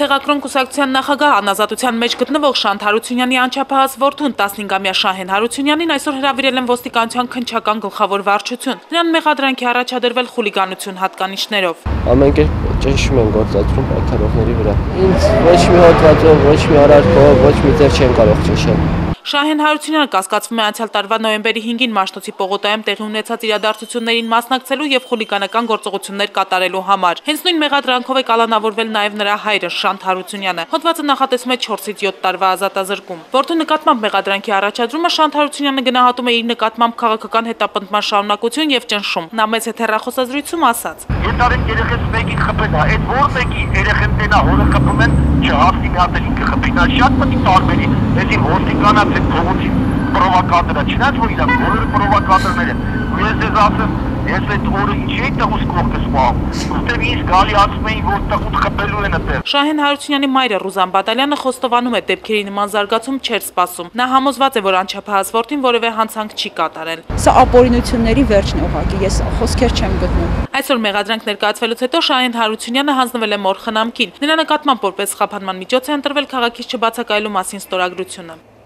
Ցեղակրոն կուսակցության նախագահ անազատության մեջ գտնվող Շանթ Հարությունյանի անչափահաս որդուն 15-ամյա Շահեն Հարությունյանին այսօր հրավիրել են ոստիկանության քնչական գլխավոր վարչություն։ Նրան մեղադրանքի առաջադրվել խուլիգանություն հատկանիշներով։ Ամեն կերպ ճնշում են գործադրում պայքարողների վրա։ Ինձ ոչ մի հոդվածով, ոչ մի արարքով, ոչ մի ձև չեն կարող ճնշել։ Շահեն Հարությունյանը կասկածվում է անցյալ տարվա նոյեմբերի 5-ին Մաշտոցի պողոտայում տեղի ունեցած իրադարձություններին մասնակցելու եւ խուլիգանական գործողություններ կատարելու համար։ Հենց նույն մեղադրանքով է կալանավորվել նաեւ նրա հայրը Շանթ Հարությունյանը։ Հոդվածը նախատեսում է 4-ից 7 տարվա ազատազրկում։ Որդու նկատմամբ մեղադրանքի առաջադրումը Շանթ Հարությունյանը գնահատում է իր նկատմամբ քաղաքական հետապնդման շարունակություն եւ ճնշում։ Նա մեծ հերախոսազրույցում ասաց. Ետարին երեխես մեկին խփել է, այդ որ մեկի երեխեն տենա հորը խփում են, չհավտի մի հատ ինքը խփին, շատ պետք տարբերի։ Էսի ոստիկանա թե փողոցի պրովոկատորը, չնայած որ իրանք բոլորը պրովոկատորներ են։ ես ես ասեմ, ես այդ օրը ինչի էի տղուս կողքս սպահում։ Ուստև ինձ գալի ասում էին, որ տղուտ խփելու են այդտեղ։ Շահեն Հարությունյանի մայրը Ռուզան Բադալյանը խոստովանում է դեպքերի նման զարգացում չէր սպասում։ Նա համոզված է, որ անչափահաս որդին որևէ հանցանք չի կատարել։ Սա ապօրինությունների վերջն է ուղղակի, ես խոսքեր չեմ գտնում։ Այսօր մեղադրանք ներկայացվելուց հետո Շահեն Հարությունյանը հանձնվել է մոր խնամքին։ Նրա նկատմամբ որպես խափանման միջոց է ընտրվել քաղաքից չբացակայելու մասին ստորագրությունը։